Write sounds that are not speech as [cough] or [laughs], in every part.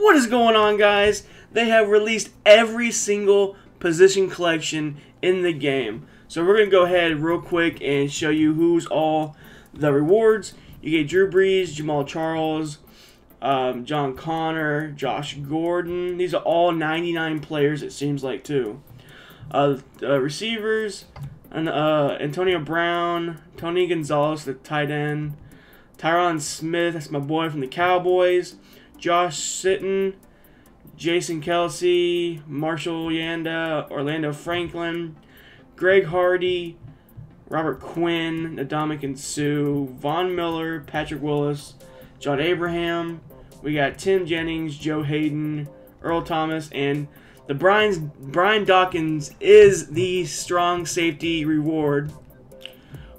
What is going on, guys? They have released every single position collection in the game. So we're going to go ahead real quick and show you who's all the rewards. You get Drew Brees, Jamaal Charles, um, John Conner, Josh Gordon. These are all 99 players, it seems like, too. Uh, uh, receivers, and, uh, Antonio Brown, Tony Gonzalez, the tight end, Tyron Smith, that's my boy from the Cowboys, Josh Sitton, Jason Kelce, Marshall Yanda, Orlando Franklin, Greg Hardy, Robert Quinn, Ndamukong Suh, Von Miller, Patrick Willis, John Abraham. We got Tim Jennings, Joe Haden, Earl Thomas, and the Brian's, Brian Dawkins is the strong safety reward.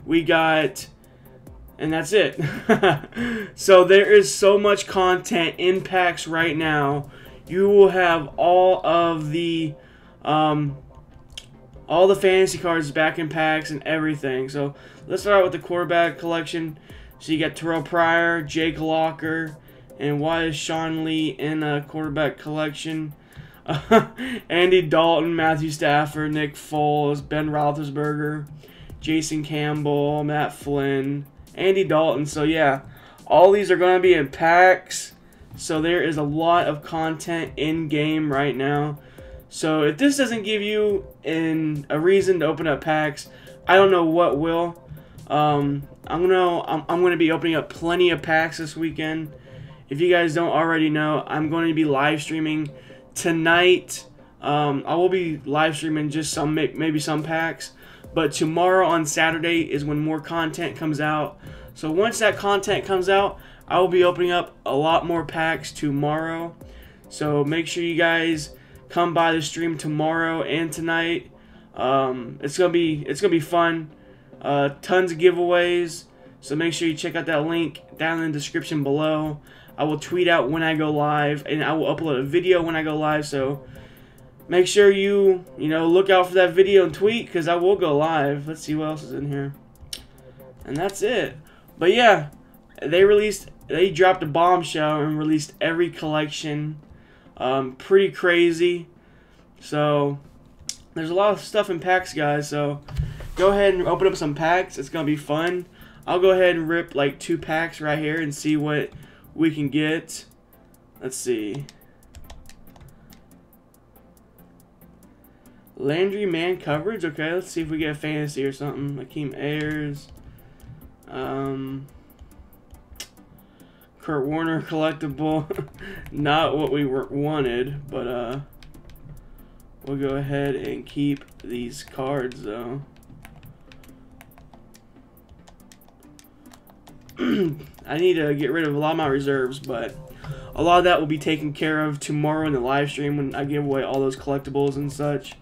We got, and that's it. [laughs] so there is so much content in packs right now. You will have all of the um, all the fantasy cards back in packs and everything. So let's start out with the quarterback collection. So you got Terrell Pryor, Jake Locker, and why is Sean Lee in a quarterback collection? [laughs] Andy Dalton, Matthew Stafford, Nick Foles, Ben Roethlisberger, Jason Campbell, Matt Flynn, Andy Dalton. So yeah, all these are going to be in packs. So there is a lot of content in game right now. So if this doesn't give you in a reason to open up packs, I don't know what will. Um, I'm gonna I'm, I'm gonna be opening up plenty of packs this weekend. If you guys don't already know, I'm going to be live streaming tonight. Um, I will be live streaming just some maybe some packs, but tomorrow on Saturday is when more content comes out. So once that content comes out, I will be opening up a lot more packs tomorrow. So make sure you guys come by the stream tomorrow and tonight. Um, it's gonna be it's gonna be fun. Uh, tons of giveaways. So make sure you check out that link down in the description below. I will tweet out when I go live, and I will upload a video when I go live. So make sure you you know look out for that video and tweet because I will go live. Let's see what else is in here, and that's it. But yeah, they released they dropped a bombshell and released every collection um, pretty crazy. So there's a lot of stuff in packs, guys. So go ahead and open up some packs. It's gonna be fun. I'll go ahead and rip like two packs right here and see what we can get. Let's see. Landry man coverage. Okay, let's see if we get a fantasy or something. Akeem Ayers. Um. Kurt Warner [laughs] collectible. [laughs] Not what we were, wanted, but uh, we'll go ahead and keep these cards though. [clears throat] I need to get rid of a lot of my reserves, but a lot of that will be taken care of tomorrow in the live stream when I give away all those collectibles and such.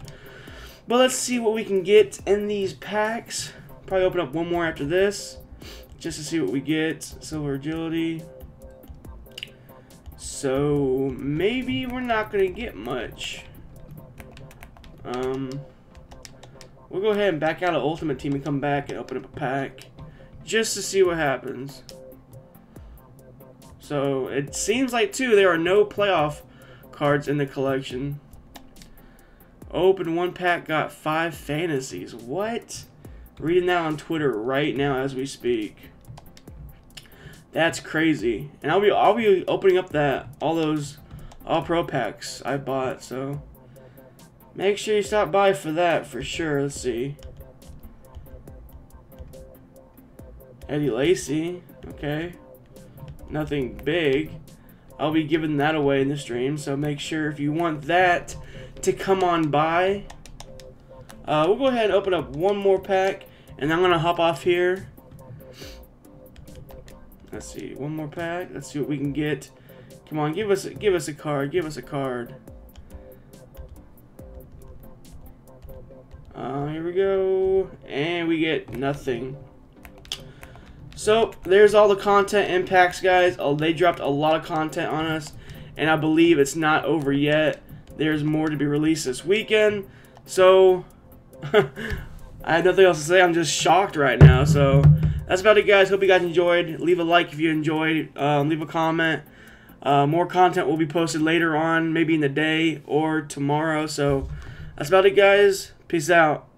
But let's see what we can get in these packs. Probably open up one more after this, just to see what we get. Silver Agility, so maybe we're not going to get much. Um, we'll go ahead and back out of Ultimate Team and come back and open up a pack just to see what happens. So it seems like too there are no playoff cards in the collection. Open one pack, got five fantasies. What? Reading that on Twitter right now as we speak. That's crazy. And I'll be I'll be opening up that all those all pro packs I bought, so make sure you stop by for that for sure. Let's see. Eddie Lacy, okay. Nothing big. I'll be giving that away in the stream, so make sure if you want that to come on by. Uh, we'll go ahead and open up one more pack, and I'm going to hop off here Let's see, one more pack. Let's see what we can get. Come on, give us give us a card. Give us a card. Uh, here we go, and we get nothing. So there's all the content impacts, guys. Oh, they dropped a lot of content on us, and I believe it's not over yet. There's more to be released this weekend. So [laughs] I have nothing else to say. I'm just shocked right now. So that's about it, guys. Hope you guys enjoyed. Leave a like if you enjoyed. Um, leave a comment. Uh, more content will be posted later on, maybe in the day or tomorrow. So that's about it, guys. Peace out.